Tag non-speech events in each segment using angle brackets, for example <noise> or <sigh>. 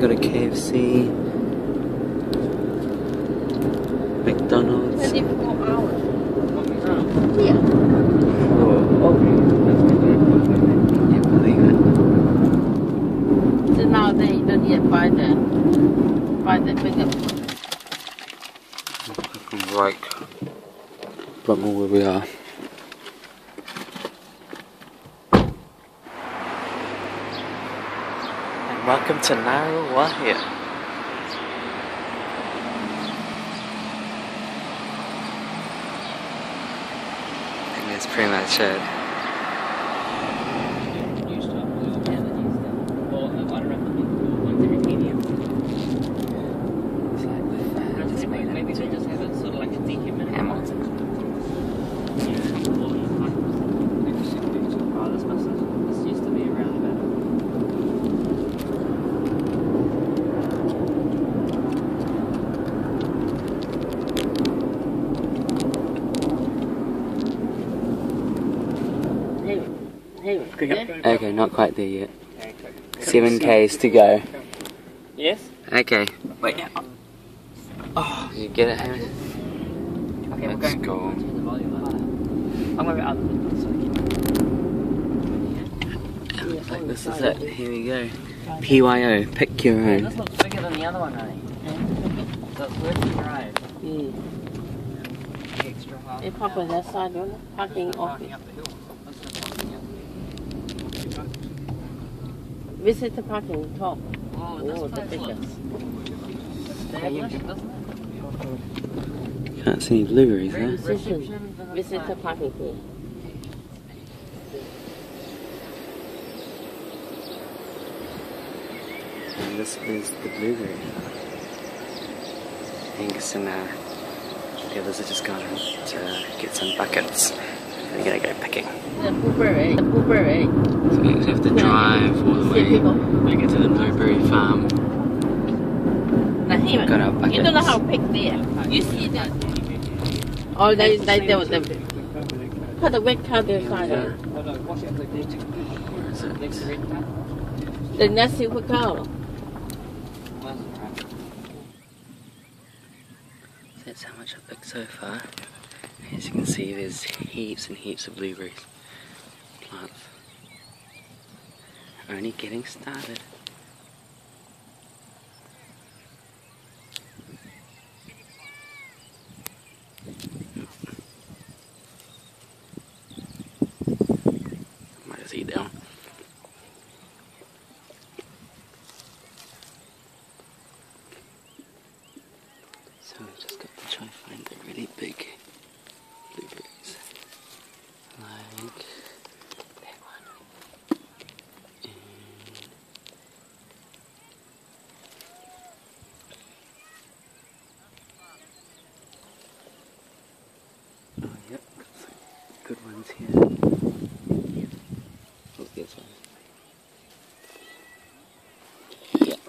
got a KFC, McDonald's. 24 hours. Yeah. Oh, can't believe it. So now they don't yet buy the buy the bigger Looking right, right more where we are. Welcome to Ngaruawahia. I think that's pretty much it. Maybe they just have it sort of like a dehumidifier. Hamilton. Oh, this must have, this used to be around about. Hey, hey, yeah? Okay, not quite there yet. Seven Ks to go. Yes? Okay. Wait. Oh, you get it, Hammy? Okay, we're Let's going. go. Turn the volume up. I'm going to be up. Like, this is it. Here we go. PYO, pick your own. This looks bigger than the other one, honey. So it's worth the drive. The extra half. They park on that side, don't they? Parking office. Parking up the hill. That's the parking up. Visit the parking top. Oh, Oh, this the place biggest. looks established, doesn't it? Can't see any blueberries there. Reception. Reception, Visit the parking here. And this is the blueberry. Angus and uh, the others are just going to get some buckets. They're gonna go picking. The blueberry, eh? the blueberry. Eh? So we have to drive all the way people? to get to the blueberry farm. Now here, Got our you don't know how to pick there. You see that? Oh, they, they, they, they, put the red card inside. Yeah. Oh no, watch it. Next to, Where is it? next to red car. The next silver cow. That's how much I've picked so far. As you can see, there's heaps and heaps of blueberries plants. Only getting started. Might just eat down. So we just got to try and find the really big blueberries. Like that one. And Oh yep, got some good ones here. Oh, this one. Yep.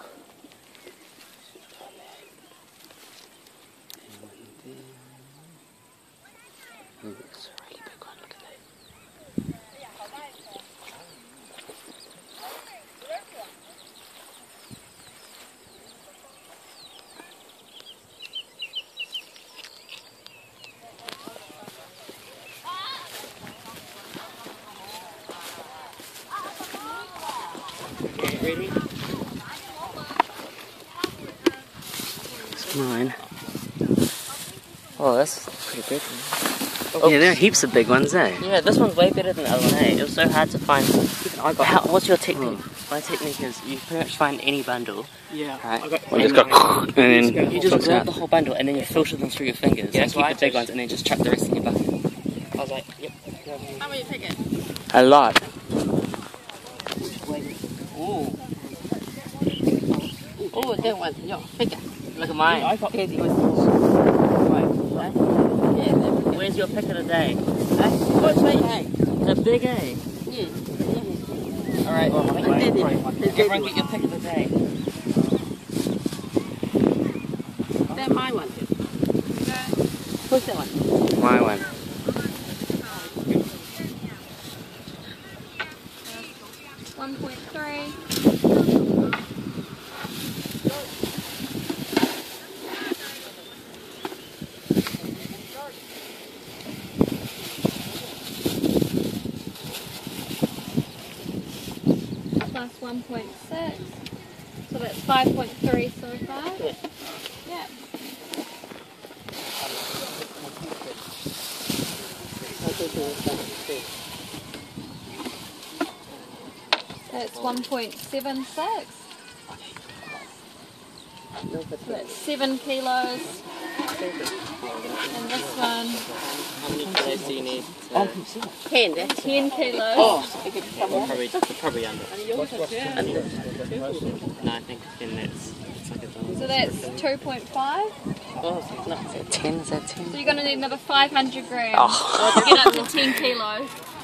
And one there. A really big one, look at that. It's mine. Oh, that's pretty big. Yeah, there are heaps of big ones, eh? Yeah, this one's way better than the other one. Hey, it was so hard to find. I got How, what's your technique? Oh. My technique is you pretty much find any bundle, yeah. right? I got One just got <laughs> and then You just grab out. the whole bundle and then you filter them through your fingers. Yeah, and that's keep I the big ones and then just chuck the rest in your bucket. I was like, yep. How many pick it? A lot. Ooh, Oh, that one. Yeah, pick it. look at mine. I got Okay, with Right? Yeah, that- Where's your pick of the day? Huh? What's my eye? The big A. Yeah. All right, Oh, I I did got it. everyone get your pick of the day. That's my one. Who's that one? My one. 1.6. So that's 5.3 so far. Yeah. Yeah. That's 1.76. So that's 7 kilos. And this one, How many kilos do you need? To, I can see that. 10 there. 10 kilos. Oh, if it's some more. probably, probably under. Under. No, I think then that's it's like. So that's 2.5. Oh, it's not. Is that 10? Is that 10? So you're going to need another 500 grams Oh. to get up to 10 kilos. <laughs>